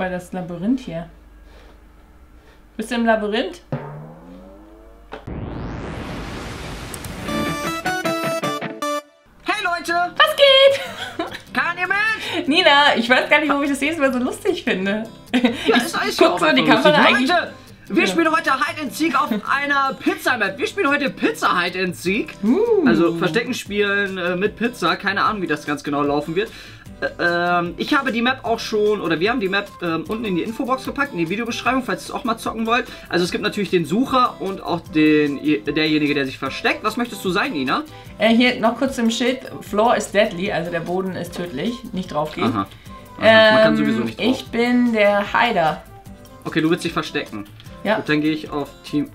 voll das Labyrinth hier. Bist du im Labyrinth? Hey Leute, Was geht? kann ihr mit? Nina, ich weiß gar nicht, warum ich das jedes Mal so lustig finde. Ja, ist alles guck so die Kamera eigentlich. Leute, wir Ja. spielen heute Hide and Seek auf einer Pizza-Map. Wir spielen heute Pizza Hide and Seek. Uh. Also Verstecken spielen äh, mit Pizza. Keine Ahnung, wie das ganz genau laufen wird. Äh, ähm, ich habe die Map auch schon, oder wir haben die Map ähm, unten in die Infobox gepackt, in die Videobeschreibung, falls ihr es auch mal zocken wollt. Also es gibt natürlich den Sucher und auch den, derjenige, der sich versteckt. Was möchtest du sein, Nina? Äh, hier noch kurz im Schild. Floor is deadly, also der Boden ist tödlich. Nicht draufgehen. Aha. Aha. Man kann Ähm, sowieso nicht drauf. Ich bin der Heider. Okay, du willst dich verstecken. Ja. Gut, dann gehe ich auf Team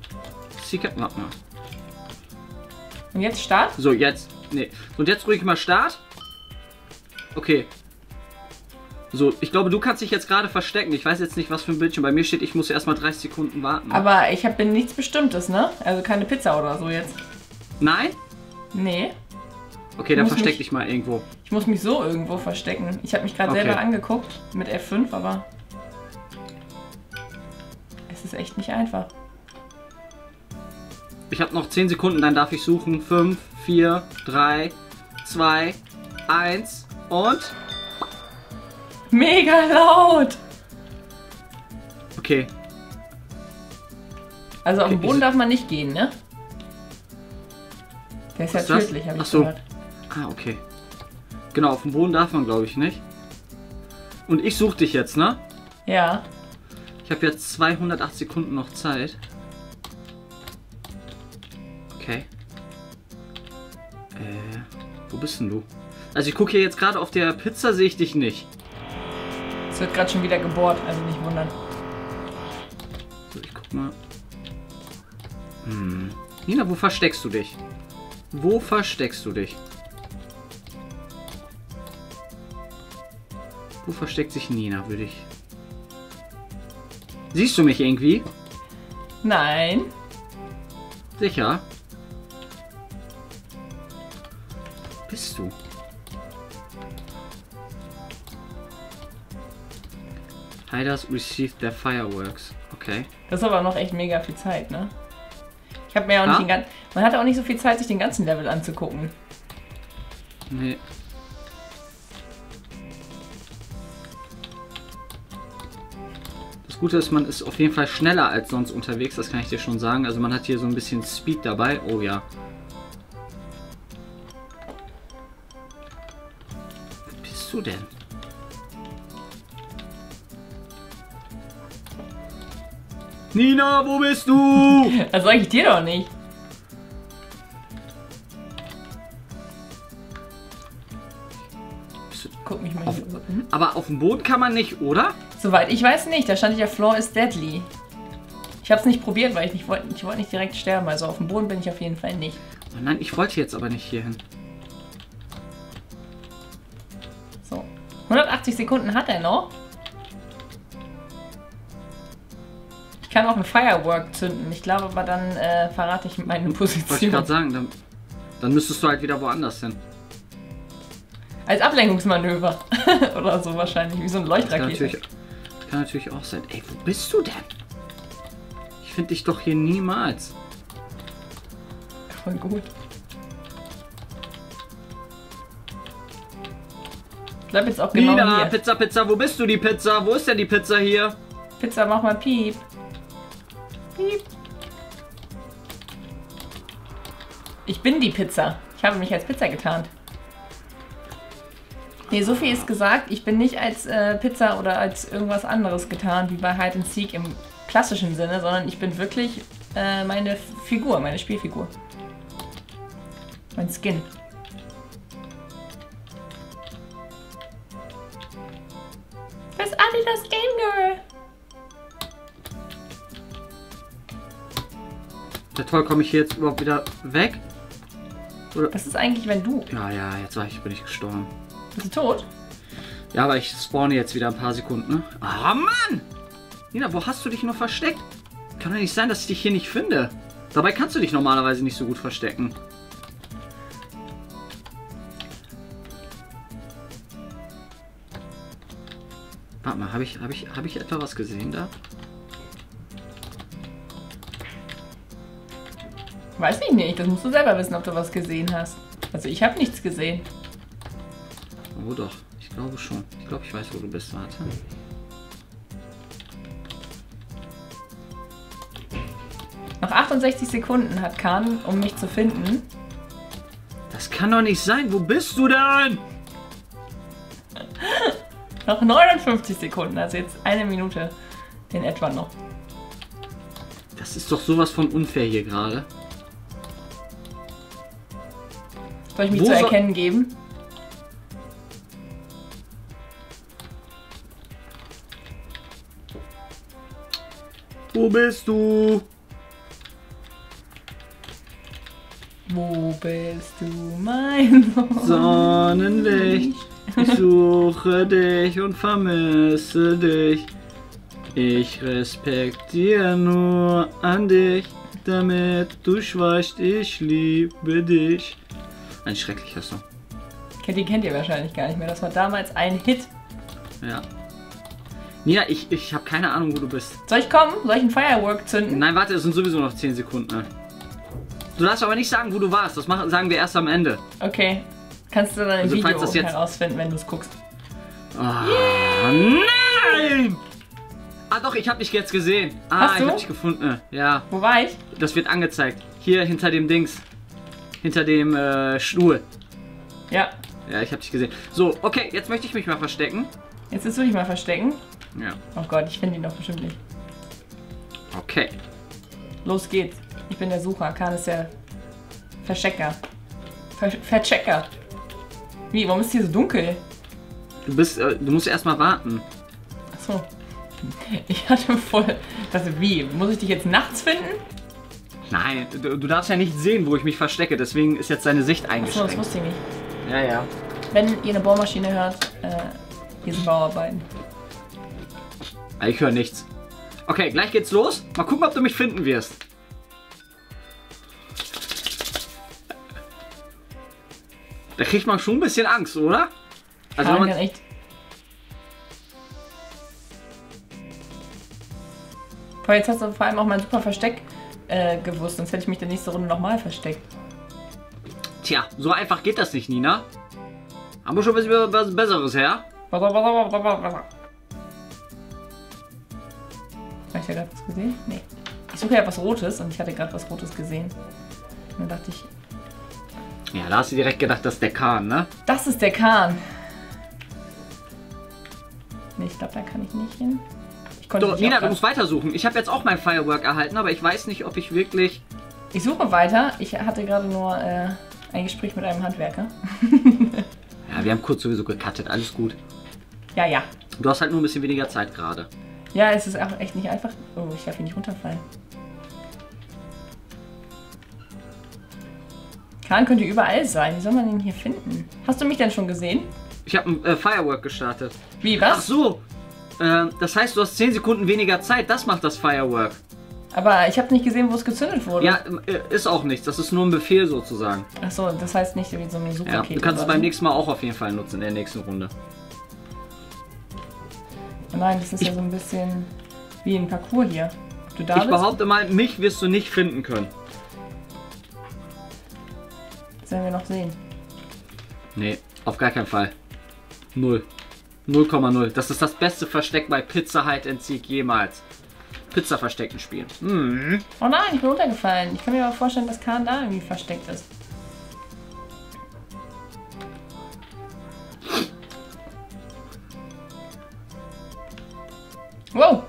Secret. Warte mal. Und jetzt Start? So, jetzt. Nee. Und jetzt ruhig mal Start. Okay. So, ich glaube, du kannst dich jetzt gerade verstecken. Ich weiß jetzt nicht, was für ein Bildschirm. Bei mir steht, ich muss erstmal 30 Sekunden warten. Aber ich habe nichts Bestimmtes, ne? Also keine Pizza oder so jetzt. Nein? Nee. Okay, dann Muss versteck mich- dich mal irgendwo. Ich muss mich so irgendwo verstecken. Ich habe mich gerade Okay. selber angeguckt mit F5, aber es ist echt nicht einfach. Ich habe noch 10 Sekunden, dann darf ich suchen. 5, 4, 3, 2, 1 und. Mega laut! Okay. Also auf Okay, den Boden darf man nicht gehen, ne? Der ist ja tödlich, habe ich Ach so. gehört. Ah, okay. Genau, auf dem Boden darf man, glaube ich, nicht. Und ich suche dich jetzt, ne? Ja. Ich habe jetzt 208 Sekunden noch Zeit. Okay. Äh, wo bist denn du? Also ich gucke hier jetzt gerade auf der Pizza, sehe ich dich nicht. Es wird gerade schon wieder gebohrt, also nicht wundern. So, ich guck mal. Hm. Nina, wo versteckst du dich? Wo versteckst du dich? Wo versteckt sich Nina, würde ich. Siehst du mich irgendwie? Nein. Sicher? Hiders received their fireworks. Okay. Das ist aber noch echt mega viel Zeit, ne? Ich habe mir ja auch nicht Ja? den ganzen. Man hat auch nicht so viel Zeit, sich den ganzen Level anzugucken. Nee. Das Gute ist, man ist auf jeden Fall schneller als sonst unterwegs, das kann ich dir schon sagen. Also man hat hier so ein bisschen Speed dabei. Oh ja. Wo bist du denn? Nina, wo bist du? Das sage ich dir doch nicht. Guck mich mal Auf- um. Aber auf dem Boden kann man nicht, oder? Soweit ich weiß nicht, da stand ja Floor is deadly. Ich habe es nicht probiert, weil ich nicht wollte ich wollte nicht direkt sterben. Also auf dem Boden bin ich auf jeden Fall nicht. Oh nein, ich wollte jetzt aber nicht hier hin. So. 180 Sekunden hat er noch. Kann auch ein Firework zünden. Ich glaube aber dann äh, verrate ich meine Wollte ich Position. gerade sagen, dann, dann müsstest du halt wieder woanders hin. Als Ablenkungsmanöver. Oder so wahrscheinlich, wie so Kann Leuchtrakete. natürlich, kann natürlich auch sein. Ey, wo bist du denn? Ich finde dich doch hier niemals. Voll gut. Ich bleib jetzt auch genau Nina, hier. Pizza, Pizza, wo bist du die Pizza? Wo ist denn die Pizza hier? Pizza, mach mal Piep. Ich bin die Pizza. Ich habe mich als Pizza getarnt. Nee, so viel ist gesagt. Ich bin nicht als äh, Pizza oder als irgendwas anderes getarnt, wie bei Hide and Seek im klassischen Sinne, sondern ich bin wirklich äh, meine Figur, meine Spielfigur. Mein Skin. Ja toll, komme ich hier jetzt überhaupt wieder weg? Was ist eigentlich, wenn du. Ja, ja, jetzt war ich, bin ich gestorben. Bist du tot? Ja, aber ich spawne jetzt wieder ein paar Sekunden, ne? Ah, Mann! Nina, wo hast du dich nur versteckt? Kann doch nicht sein, dass ich dich hier nicht finde. Dabei kannst du dich normalerweise nicht so gut verstecken. Warte mal, habe ich, hab ich, hab ich etwa was gesehen da? Weiß ich nicht, das musst du selber wissen, ob du was gesehen hast. Also ich habe nichts gesehen. Oh doch, ich glaube schon. Ich glaube, ich weiß, wo du bist. Warte. Noch 68 Sekunden hat Kahn, um mich zu finden. Das kann doch nicht sein. Wo bist du denn? Noch 59 Sekunden, also jetzt eine Minute in etwa noch. Das ist doch sowas von unfair hier gerade. Soll ich mich Wo zu erkennen geben? Wo bist du? Wo bist du, mein? Sonnenlicht. Ich suche dich und vermisse dich. Ich respektiere nur an dich, damit du schweigst, ich liebe dich. Ein schrecklicher Song. Kennt- Den kennt ihr wahrscheinlich gar nicht mehr. Das war damals ein Hit. Ja. Nina, ich, ich habe keine Ahnung, wo du bist. Soll ich kommen? Soll ich ein Firework zünden? Nein, warte, es sind sowieso noch 10 Sekunden. ne? Du darfst aber nicht sagen, wo du warst. Das machen, sagen wir erst am Ende. Okay. Kannst du dann im Also, Video das jetzt- herausfinden, wenn du es guckst. Ah, nein! Ah doch, ich habe dich jetzt gesehen. Ah, Hast ich habe dich gefunden. Ja, Wo war ich? das wird angezeigt. Hier hinter dem Dings. Hinter dem äh, Stuhl. Ja. Ja, ich habe dich gesehen. So, okay, jetzt möchte ich mich mal verstecken. Jetzt willst du dich mal verstecken. Ja, Oh Gott, ich finde ihn doch bestimmt nicht. okay. Los geht's. Ich bin der Sucher. Kahn ist der Verchecker. Ver Verchecker. Wie, warum ist hier so dunkel? Du bist, äh, du musst erstmal warten. Achso. Ich hatte voll. Das wie? Muss ich dich jetzt nachts finden? Nein, du, du darfst ja nicht sehen, wo ich mich verstecke. Deswegen ist jetzt deine Sicht Achso, das eingeschränkt. wusste ich nicht. Ja, ja. Wenn ihr eine Bohrmaschine hört, äh, hier sind Bauarbeiten. Ah, Ich höre nichts. Okay, gleich geht's los. Mal gucken, ob du mich finden wirst. Da kriegt man schon ein bisschen Angst, oder? Also Kahn wenn man, echt. Boah, jetzt hast du vor allem auch mein super Versteck äh, gewusst, sonst hätte ich mich der nächste Runde nochmal versteckt. Tja, so einfach geht das nicht, Nina. Haben wir schon was, was Besseres her? Habe ich da gerade was gesehen? Nee. Ich suche ja was Rotes und ich hatte gerade was Rotes gesehen. Und dann dachte ich, Ja, da hast du direkt gedacht, das ist der Kahn, ne? das ist der Kahn. Nee, ich glaube, da kann ich nicht hin. Ich konnte So, dich Nina, du musst weitersuchen. Ich habe jetzt auch mein Firework erhalten, aber ich weiß nicht, ob ich wirklich... Ich suche weiter. Ich hatte gerade nur äh, ein Gespräch mit einem Handwerker. Ja, wir haben kurz sowieso gecuttet, alles gut. Ja, ja. Du hast halt nur ein bisschen weniger Zeit gerade. Ja, es ist auch echt nicht einfach. Oh, ich darf hier nicht runterfallen. Kahn könnte überall sein. Wie soll man ihn hier finden? Hast du mich denn schon gesehen? Ich habe ein äh, Firework gestartet. Wie, Ach was? so. Äh, das heißt, du hast 10 Sekunden weniger Zeit. Das macht das Firework. Aber ich habe nicht gesehen, wo es gezündet wurde. Ja, äh, ist auch nichts. Das ist nur ein Befehl sozusagen. Achso, das heißt nicht wie so eine Ja, Superkette. du kannst es beim nächsten Mal auch auf jeden Fall nutzen, in der nächsten Runde. Nein, das ist ja so ein bisschen wie ein Parcours hier. Du da Ich behaupte mal, mich wirst du nicht finden können. das werden wir noch sehen. Nee, auf gar keinen Fall. Null. 0,0. Das ist das beste Versteck bei Pizza Hide and Seek jemals. Pizza verstecken spielen. Hm. Oh nein, ich bin runtergefallen. Ich kann mir aber vorstellen, dass Kahn da irgendwie versteckt ist. Wow,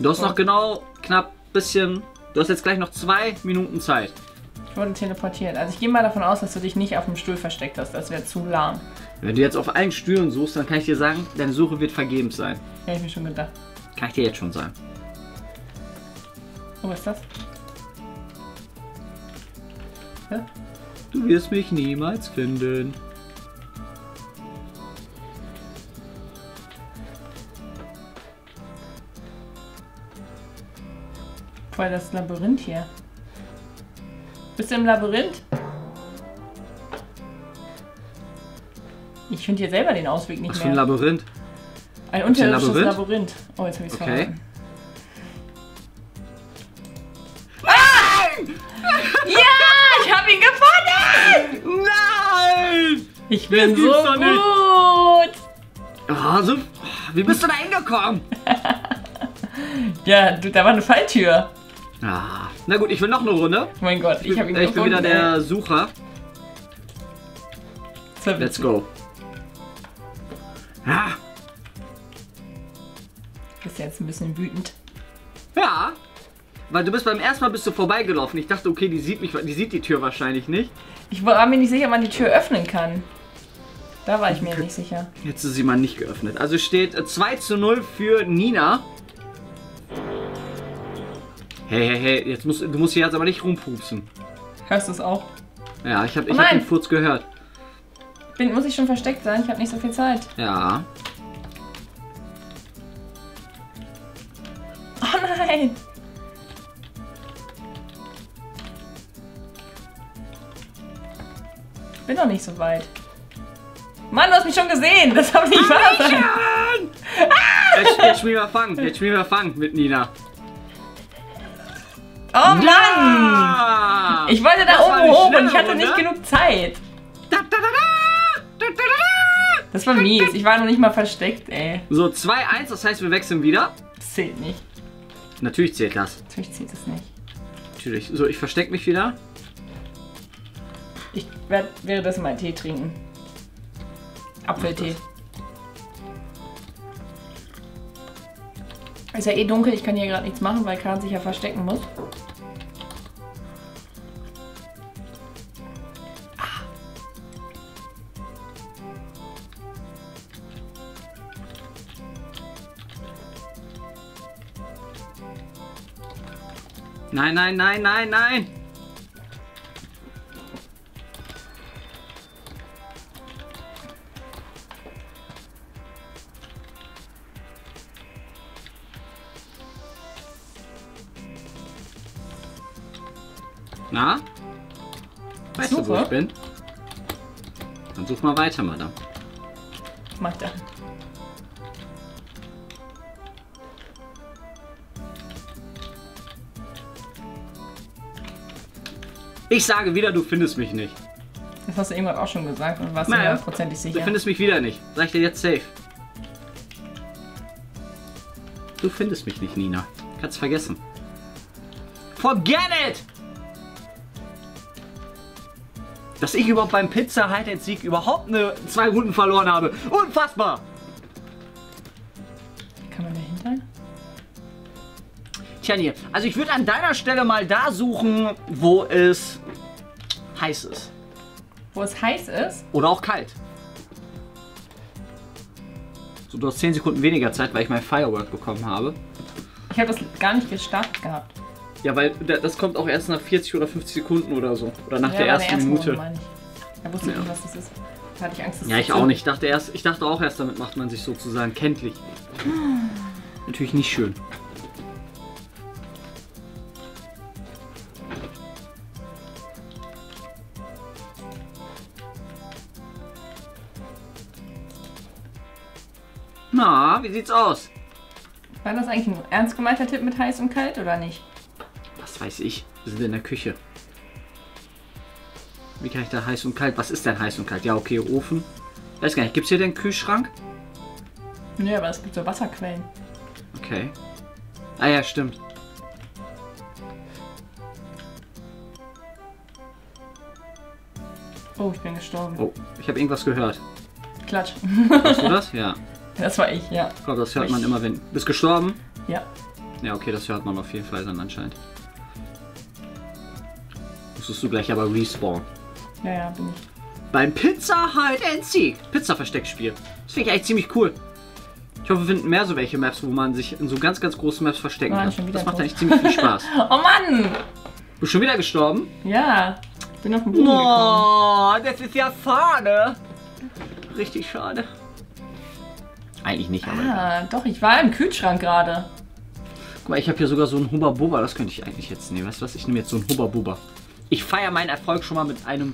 Du hast noch genau knapp bisschen. Du hast jetzt gleich noch zwei Minuten Zeit. ich wurde teleportiert. Also ich gehe mal davon aus, dass du dich nicht auf dem Stuhl versteckt hast. Das wäre zu lahm. Wenn du jetzt auf allen Stühlen suchst, dann kann ich dir sagen, deine Suche wird vergebens sein. Hätte ich mir schon gedacht. Kann ich dir jetzt schon sagen. Oh, was ist das? Ja? Du wirst mich niemals finden. Voll das Labyrinth hier. Bist du im Labyrinth? Ich finde hier selber den Ausweg nicht Was für ein mehr. Labyrinth. Ein unterirdisches Labyrinth? Labyrinth. Oh, jetzt habe ich es Okay. verraten. Ja, ich habe ihn gefunden! Nein! Ich bin so gut! Ah, so, wie bist du da hingekommen? Ja, du, da war eine Falltür. Ah, na gut, ich will noch eine Runde. Oh mein Gott, ich habe ihn ich bin gefunden. wieder der Sucher. Let's go. Jetzt ein bisschen wütend. ja. Weil du bist beim ersten Mal bist du vorbeigelaufen. Ich dachte, okay, die sieht mich, die sieht die Tür wahrscheinlich nicht. Ich war mir nicht sicher, ob man die Tür öffnen kann. Da war ich mir nicht sicher. Jetzt ist sie mal nicht geöffnet. Also steht äh, 2 zu 0 für Nina. Hey, hey, hey, jetzt musst, du musst hier jetzt aber nicht rumpupsen. Hörst du es auch? Ja, ich habe Oh ich hab den Furz gehört. Bin, muss ich schon versteckt sein? Ich habe nicht so viel Zeit. Ja. Nein! Ich bin noch nicht so weit. Mann, du hast mich schon gesehen! Das habe ich wahr sein. Jetzt, jetzt spielen wir Fang. Jetzt spielen wir Fang mit Nina. Oh Mann! Ah! Ich wollte da oben hoch und ich hatte Runde. nicht genug Zeit. Da, da, da, da, da, da, da. Das war mies. Ich war noch nicht mal versteckt, ey. So, 2-1, das heißt, wir wechseln wieder. Das zählt nicht. Natürlich zählt das. Natürlich zählt es nicht. Natürlich. So, ich verstecke mich wieder. Ich werd, werde das mal Tee trinken. Apfeltee. Ist ja eh dunkel, ich kann hier gerade nichts machen, weil Kahn sich ja verstecken muss. Nein, nein, nein, nein, nein. Na? Weißt du, wo ich bin? Dann such mal weiter, Madame. Was macht Ich sage wieder, du findest mich nicht. Das hast du eben gerade auch schon gesagt und warst Naja. hundertprozentig Du sicher. findest mich wieder nicht. Sag ich dir jetzt safe. Du findest mich nicht, Nina. Kannst vergessen. Forget it! Dass ich überhaupt beim Pizza and Sieg überhaupt eine zwei Runden verloren habe. Unfassbar! Tja, nee. Also ich würde an deiner Stelle mal da suchen, wo es heiß ist. Wo es heiß ist? Oder auch kalt. So, du hast 10 Sekunden weniger Zeit, weil ich mein Firework bekommen habe. Ich habe das gar nicht gestartet gehabt. Ja, weil da- das kommt auch erst nach 40 oder 50 Sekunden oder so. Oder nach Ja, der ersten Minute. Runde meine ich. Da wusste ich Ja. nicht, was das ist. Da hatte ich Angst, dass Ja, ich zu- auch nicht. Ich dachte, erst, ich dachte auch erst, damit macht man sich sozusagen kenntlich. Natürlich nicht schön. Wie sieht's aus? War das eigentlich ein ernst gemeinter Tipp mit heiß und kalt oder nicht? Was weiß ich? Wir sind in der Küche. Wie kann ich da heiß und kalt? Was ist denn heiß und kalt? Ja, okay, Ofen. Weiß gar nicht, gibt's hier den Kühlschrank? Nö, aber es gibt so Wasserquellen. Okay. Ah ja, stimmt. Oh, ich bin gestorben. Oh, ich habe irgendwas gehört. Klatsch. Hörst du das? Ja. Das war ich, ja. Ich glaube, das hört man immer, wenn. Bist gestorben? Ja. Ja, okay, das hört man auf jeden Fall dann anscheinend. Musstest du gleich aber respawn. Ja, ja, bin ich. Beim Pizza Hide and Seek. Pizza-Versteckspiel. Das finde ich eigentlich ziemlich cool. Ich hoffe, wir finden mehr so welche Maps, wo man sich in so ganz, ganz großen Maps verstecken Nein, kann. schon wieder Das macht tot. eigentlich ziemlich viel Spaß. Oh Mann! Bist du schon wieder gestorben? Ja. Ich bin auf den Boden gekommen. Oh, das ist ja schade. Richtig schade. Eigentlich nicht, aber. Ah, doch, ich war im Kühlschrank gerade. Guck mal, ich habe hier sogar so einen Hubba Bubba. Das könnte ich eigentlich jetzt nehmen. Weißt du was? Ich nehme jetzt so einen Hubba Bubba. Ich feiere meinen Erfolg schon mal mit einem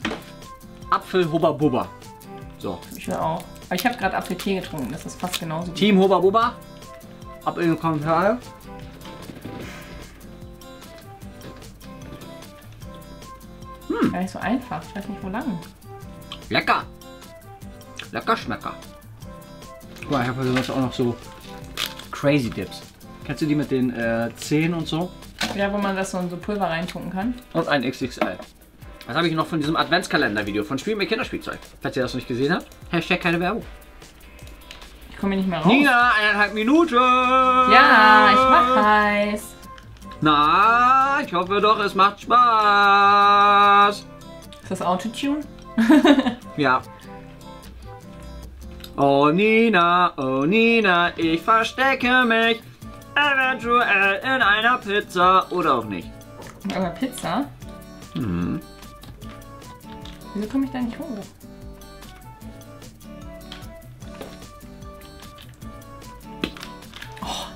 Apfel Hubba Bubba. So. Ich will auch. Aber ich habe gerade Apfeltee getrunken, das ist fast genauso. gut. Team Hoba Boba. Ab in den Kommentare. Gar nicht so einfach. Ich weiß nicht, wo lang. Lecker. Lecker Schmecker. Guck mal, ich habe sonst auch noch so Crazy Dips. Kennst du die mit den äh, Zehen und so? Ja, wo man das so in so Pulver reintunken kann. Und ein XXL. Was habe ich noch von diesem Adventskalender-Video von Spielen mit Kinderspielzeug? Falls ihr das noch nicht gesehen habt, Hashtag keine Werbung. Ich komme hier nicht mehr raus. Nina, eineinhalb Minuten. Ja, ich weiß. Na, ich hoffe doch, es macht Spaß. Ist das Autotune? Ja. Oh Nina, oh Nina, ich verstecke mich eventuell in einer Pizza oder auch nicht. Aber Pizza? Hm. Wieso komme ich da nicht hoch? Oh,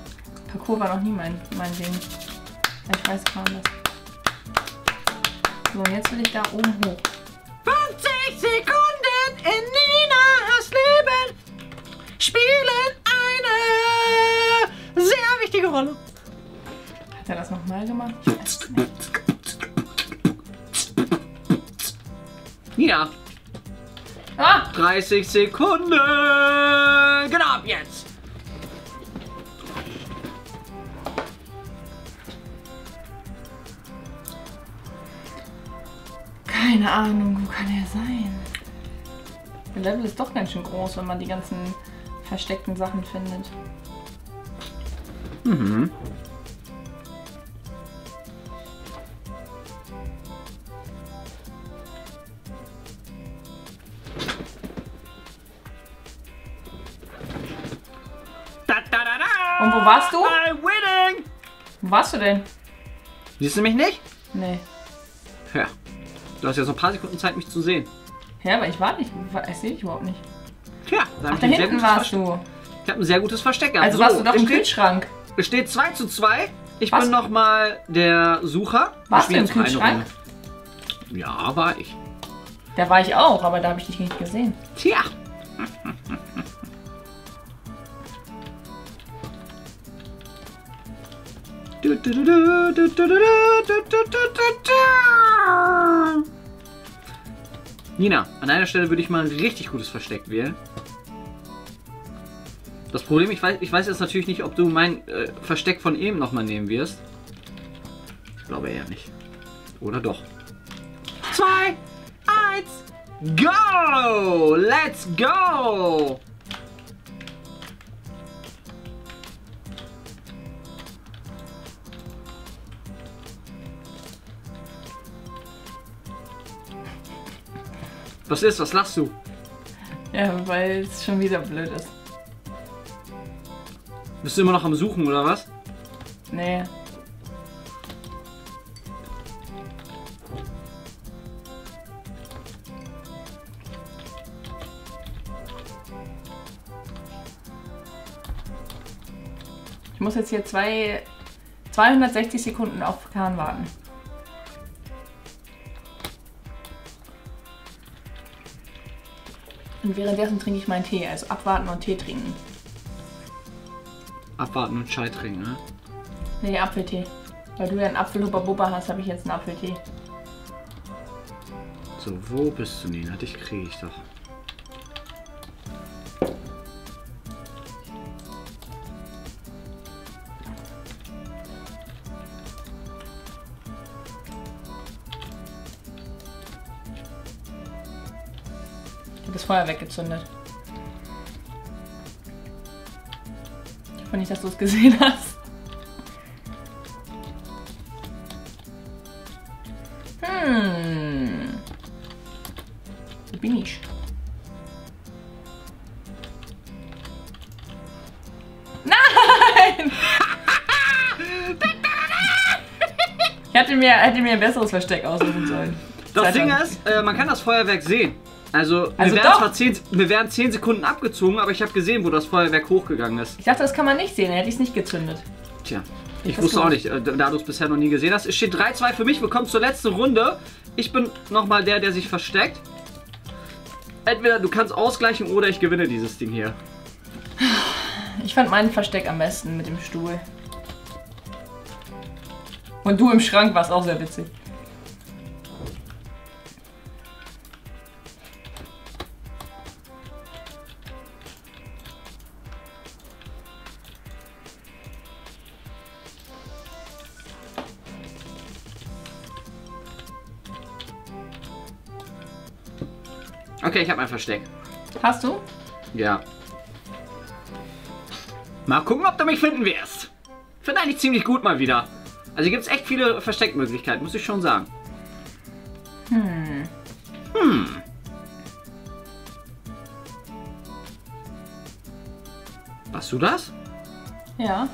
Parcours war noch nie mein, mein Ding. Ich weiß kaum das. So, jetzt will ich da oben hoch. 50 Sekunden in Ninas Leben spielen eine sehr wichtige Rolle. Hat er das nochmal gemacht? Nina, Ah! 30 Sekunden. Genau, ab jetzt. Keine Ahnung, wo kann er sein? Der Level ist doch ganz schön groß, wenn man die ganzen versteckten Sachen findet. Mhm. Und wo warst du? I'm winning! Wo warst du denn? Siehst du mich nicht? Nee. Ja. Du hast ja so ein paar Sekunden Zeit, mich zu sehen. Ja, aber ich war nicht. Ich sehe dich überhaupt nicht. Tja, da, Ach, da hinten warst Versteck. du. Ich habe ein sehr gutes Versteck. Also so, warst du noch im Kühlschrank. Es steht 2 zu 2. Ich Was? bin nochmal der Sucher. Warst du im Kühlschrank? Ja, war ich. Da war ich auch, aber da habe ich dich nicht gesehen. Tja. Nina, an einer Stelle würde ich mal ein richtig gutes Versteck wählen. Das Problem, ich weiß, ich weiß jetzt natürlich nicht, ob du mein äh, Versteck von eben nochmal nehmen wirst. Ich glaube eher nicht. Oder doch. Zwei, eins, go! Let's go! Was ist? Was lachst du? Ja, weil es schon wieder blöd ist. Bist du immer noch am Suchen oder was? Nee. Ich muss jetzt hier zwei, 260 Sekunden auf Kahn warten. Und währenddessen trinke ich meinen Tee, also abwarten und Tee trinken. Abwarten und Chai trinken, ne? Nee, Apfeltee. Weil du ja einen Apfelhubba-Bubba hast, habe ich jetzt einen Apfeltee. So, wo bist du, Nina? Dich kriege ich doch. Ich habe das Feuer weggezündet. Nicht, dass du es gesehen hast. Hm. Wo bin ich? Nein! Ich hätte mir, hätte mir ein besseres Versteck aussuchen sollen. Das Ding ist, äh, man kann das Feuerwerk sehen. Also, Also mir, werden doch. zwar 10, mir werden 10 Sekunden abgezogen, aber ich habe gesehen, wo das Feuerwerk hochgegangen ist. Ich dachte, das kann man nicht sehen, dann hätte ich es nicht gezündet. Tja, ich das wusste auch nicht, äh, da du es bisher noch nie gesehen hast. Es steht 3-2 für mich, wir kommen zur letzten Runde. Ich bin nochmal der, der sich versteckt. entweder du kannst ausgleichen oder ich gewinne dieses Ding hier. Ich fand meinen Versteck am besten mit dem Stuhl. Und du im Schrank warst auch sehr witzig. Okay, ich habe mein Versteck. Hast du? Ja. Mal gucken, ob du mich finden wirst. Finde eigentlich ziemlich gut mal wieder. Also hier gibt es echt viele Versteckmöglichkeiten, muss ich schon sagen. Hm. Hm. Warst du das? Ja.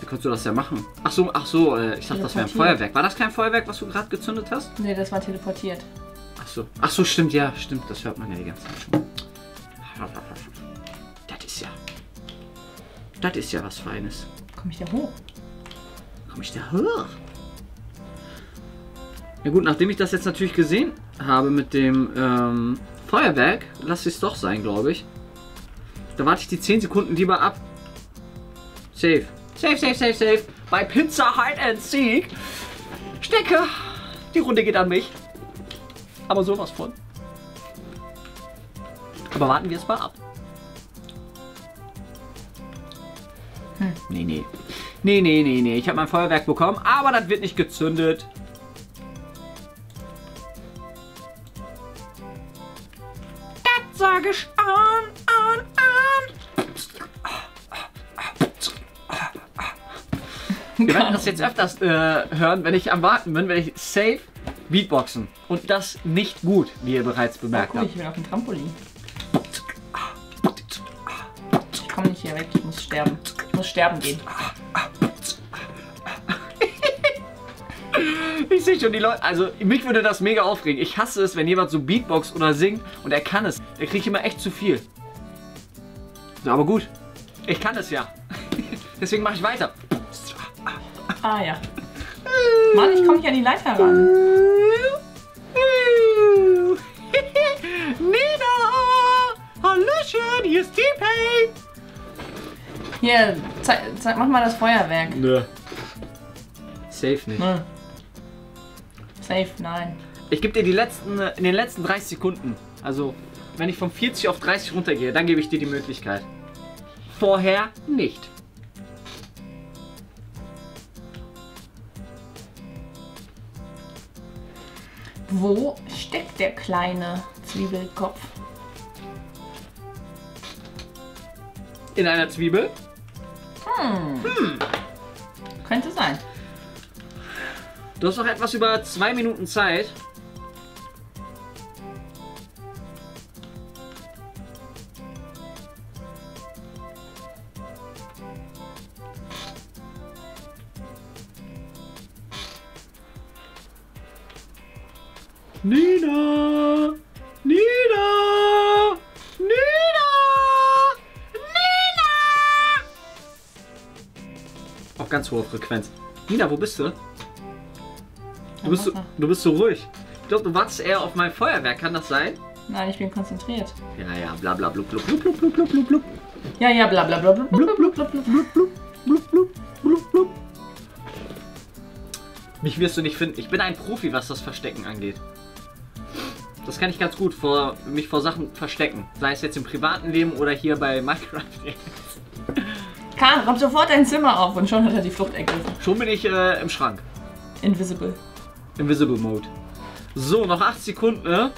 Wie kannst du das ja machen? Ach so, ach so, äh, ich dachte, das wäre ein. Feuerwerk. War das kein Feuerwerk, was du gerade gezündet hast? Nee, das war teleportiert. Ach so. Ach so, stimmt, ja, stimmt. Das hört man ja die ganze Zeit schon. Das ist ja. Das ist ja was Feines. Komm ich da hoch? Komm ich da hoch? Ja gut, nachdem ich das jetzt natürlich gesehen habe mit dem ähm, Feuerwerk, lasse ich es doch sein, glaube ich. Da warte ich die 10 Sekunden lieber ab. Safe. Safe, safe, safe, safe. Bei Pizza Hide and Seek. Stecke. Die Runde geht an mich. Aber sowas von. Aber warten wir es mal ab. Hm. Nee, nee. Nee, nee, nee, nee. Ich habe mein Feuerwerk bekommen, aber das wird nicht gezündet. Das sage ich an, an, an. Wir werden das jetzt öfters äh, hören, wenn ich am Warten bin, wenn ich safe Beatboxen. Und das nicht gut, wie ihr bereits Oh, bemerkt cool, habt. ich bin auf dem Trampolin. Ich komme nicht hier weg, ich muss sterben. Ich muss sterben gehen. Ich sehe schon die Leute, also mich würde das mega aufregen. Ich hasse es, wenn jemand so Beatbox oder singt und er kann es. Der kriegt immer echt zu viel. So, aber gut. Ich kann es ja. Deswegen mache ich weiter. Ah ja. Mann, ich komme nicht an die Leiter ran. Hallöchen, hier ist T-Pain! Hier, zeig, zeig, mach mal das Feuerwerk. Nö. Safe nicht. Hm. Safe, nein. Ich gebe dir die letzten, in den letzten 30 Sekunden. Also, wenn ich von 40 auf 30 runtergehe, dann gebe ich dir die Möglichkeit. Vorher nicht. Wo steckt der kleine Zwiebelkopf? In einer Zwiebel. Hm. Könnte sein. Du hast noch etwas über zwei Minuten Zeit. Hoher Frequenz. Nina, wo bist du? Du bist, so, du bist so ruhig. Ich glaube, du wartest eher auf mein Feuerwerk, kann das sein? Nein, ich bin konzentriert. Ja, ja, bla bla blub blub blub blub blub blub blub blub Ja, ja, bla bla bla bla bla bla bla. blub blub blub blub blub blub. Mich wirst du nicht finden. Ich bin ein Profi, was das Verstecken angeht. Das kann ich ganz gut, vor, mich vor Sachen verstecken. Sei es jetzt im privaten Leben oder hier bei Minecraft. Karl, räum sofort dein Zimmer auf und schon hat er die Flucht ergriffen. Schon bin ich äh, im Schrank. Invisible. Invisible Mode. So, noch 8 Sekunden, ne?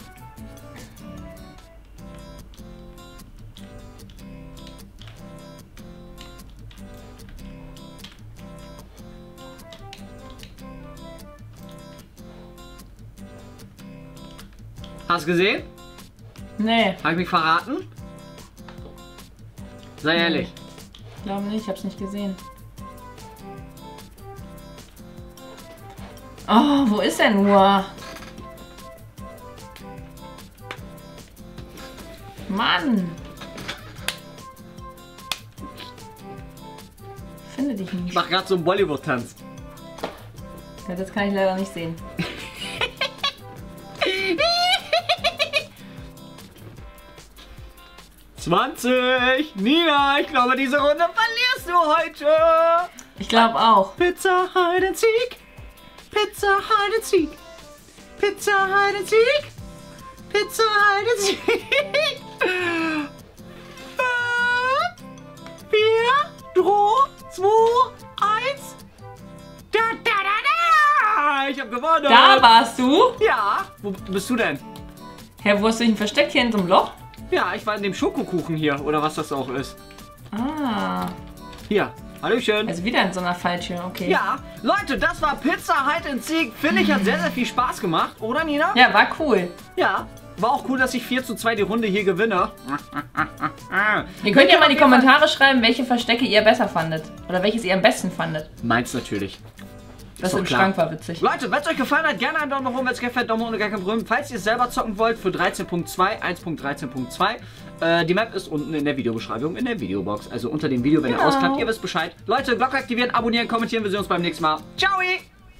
Hast gesehen? Nee, Habe ich mich verraten? Sei ehrlich. Ich glaube nicht, ich hab's nicht gesehen. Oh, wo ist er nur? Mann! Ich finde dich Ich nicht. mach gerade so einen Bollywood-Tanz. Ja, das kann ich leider nicht sehen. 20. Nina, ich glaube, diese Runde verlierst du heute. Ich glaube auch. Pizza, Hide and Seek. Pizza, Hide and Seek. Pizza, Hide and Seek. Pizza, Hide and Seek. Fünf, vier, drei, zwei, eins. Da, da, da, da. Ich hab gewonnen. Da warst du? Ja. Wo bist du denn? Hä, wo hast du dich versteckt? Hier in so einem Loch? Ja, ich war in dem Schokokuchen hier. Oder was das auch ist. Ah. Hier. Hallöchen. Also wieder in so einer Falltür, okay. Ja, Leute, das war Pizza Hide and Seek. Finde ich, hat sehr, sehr viel Spaß gemacht. Oder, Nina? Ja, war cool. Ja. War auch cool, dass ich 4 zu 2 die Runde hier gewinne. Ihr könnt ja mal in die Kommentare schreiben, welche Verstecke ihr besser fandet. Oder welches ihr am besten fandet. Meins natürlich. Das im. Schrank war witzig. Leute, wenn es euch gefallen hat, gerne einen Daumen nach oben, wenn es gefällt, Daumen hoch, gar kein Problem. Falls ihr es selber zocken wollt für 13.2, 1.13.2, äh, die Map ist unten in der Videobeschreibung, in der Videobox. Also unter dem Video, wenn ihr Genau. ausklappt, ihr wisst Bescheid. Leute, Glocke aktivieren, abonnieren, kommentieren, wir sehen uns beim nächsten Mal. Ciao!